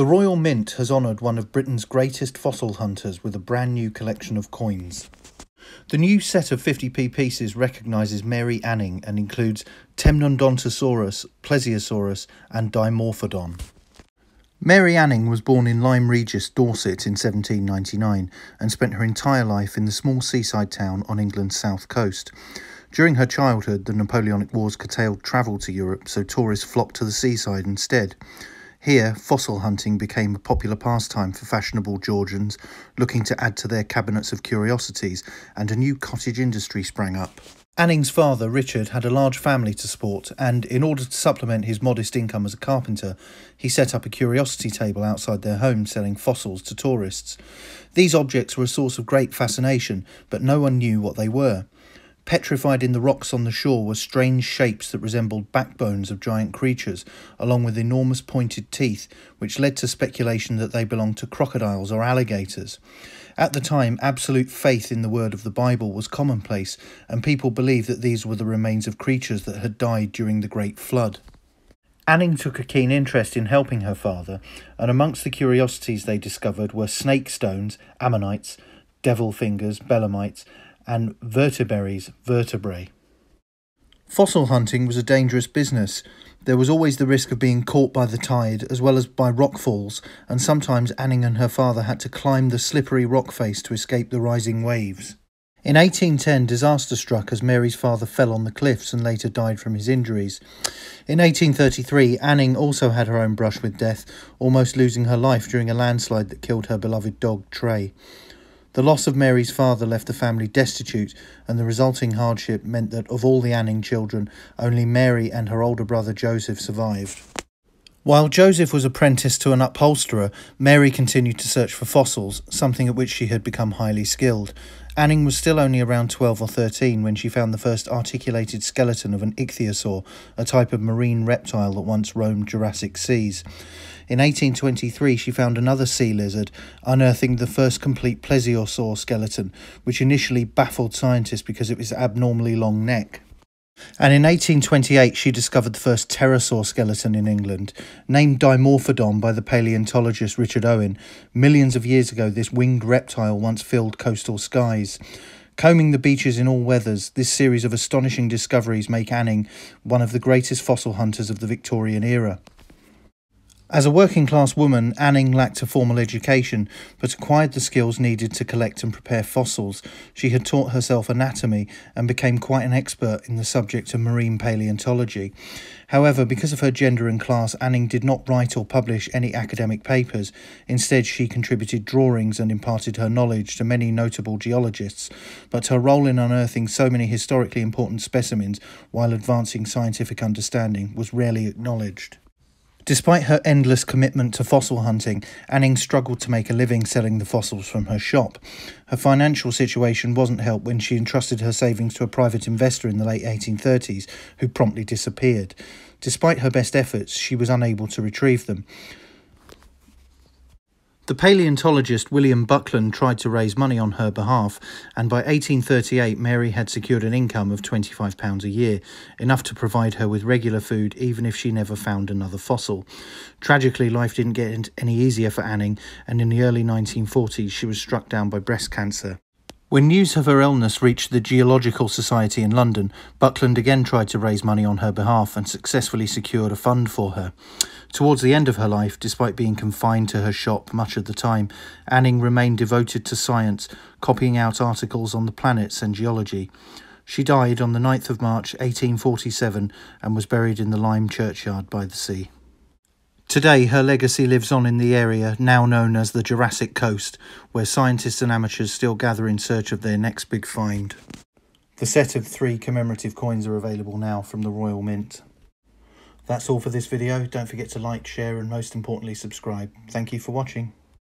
The Royal Mint has honoured one of Britain's greatest fossil hunters with a brand new collection of coins. The new set of 50p pieces recognises Mary Anning and includes Temnodontosaurus, Plesiosaurus, and Dimorphodon. Mary Anning was born in Lyme Regis, Dorset in 1799 and spent her entire life in the small seaside town on England's south coast. During her childhood, the Napoleonic Wars curtailed travel to Europe, so tourists flocked to the seaside instead. Here, fossil hunting became a popular pastime for fashionable Georgians looking to add to their cabinets of curiosities, and a new cottage industry sprang up. Anning's father, Richard, had a large family to support, and in order to supplement his modest income as a carpenter, he set up a curiosity table outside their home selling fossils to tourists. These objects were a source of great fascination, but no one knew what they were. Petrified in the rocks on the shore were strange shapes that resembled backbones of giant creatures, along with enormous pointed teeth, which led to speculation that they belonged to crocodiles or alligators. At the time, absolute faith in the word of the Bible was commonplace, and people believed that these were the remains of creatures that had died during the Great Flood. Anning took a keen interest in helping her father, and amongst the curiosities they discovered were snake stones, ammonites, devil fingers, belemnites, and vertebrates vertebrae. Fossil hunting was a dangerous business. There was always the risk of being caught by the tide, as well as by rockfalls, and sometimes Anning and her father had to climb the slippery rock face to escape the rising waves. In 1810, disaster struck as Mary's father fell on the cliffs and later died from his injuries. In 1833, Anning also had her own brush with death, almost losing her life during a landslide that killed her beloved dog, Tray. The loss of Mary's father left the family destitute, and the resulting hardship meant that of all the Anning children, only Mary and her older brother Joseph survived. While Joseph was apprenticed to an upholsterer, Mary continued to search for fossils, something at which she had become highly skilled. Anning was still only around 12 or 13 when she found the first articulated skeleton of an ichthyosaur, a type of marine reptile that once roamed Jurassic seas. In 1823, she found another sea lizard, unearthing the first complete plesiosaur skeleton, which initially baffled scientists because of its abnormally long neck. And in 1828, she discovered the first pterosaur skeleton in England. Named Dimorphodon by the paleontologist Richard Owen, millions of years ago, this winged reptile once filled coastal skies. Combing the beaches in all weathers, this series of astonishing discoveries make Anning one of the greatest fossil hunters of the Victorian era. As a working class woman, Anning lacked a formal education, but acquired the skills needed to collect and prepare fossils. She had taught herself anatomy and became quite an expert in the subject of marine paleontology. However, because of her gender and class, Anning did not write or publish any academic papers. Instead, she contributed drawings and imparted her knowledge to many notable geologists. But her role in unearthing so many historically important specimens while advancing scientific understanding was rarely acknowledged. Despite her endless commitment to fossil hunting, Anning struggled to make a living selling the fossils from her shop. Her financial situation wasn't helped when she entrusted her savings to a private investor in the late 1830s, who promptly disappeared. Despite her best efforts, she was unable to retrieve them. The paleontologist William Buckland tried to raise money on her behalf, and by 1838 Mary had secured an income of £25 a year, enough to provide her with regular food even if she never found another fossil. Tragically, life didn't get any easier for Anning, and in the early 1940s she was struck down by breast cancer. When news of her illness reached the Geological Society in London, Buckland again tried to raise money on her behalf and successfully secured a fund for her. Towards the end of her life, despite being confined to her shop much of the time, Anning remained devoted to science, copying out articles on the planets and geology. She died on the 9th of March 1847 and was buried in the Lyme churchyard by the sea. Today, her legacy lives on in the area now known as the Jurassic Coast, where scientists and amateurs still gather in search of their next big find. The set of three commemorative coins are available now from the Royal Mint. That's all for this video. Don't forget to like, share and most importantly subscribe. Thank you for watching.